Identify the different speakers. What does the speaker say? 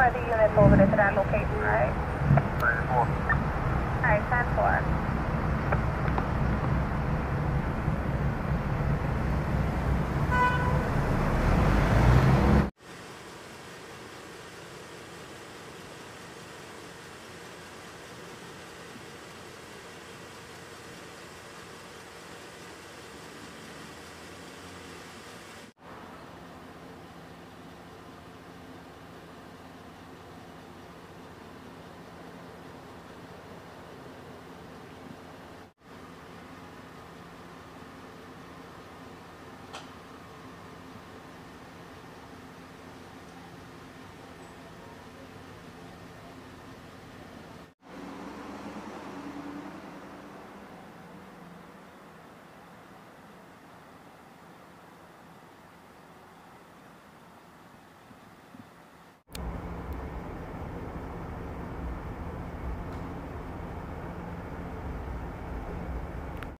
Speaker 1: by the units over at that location, right? 34.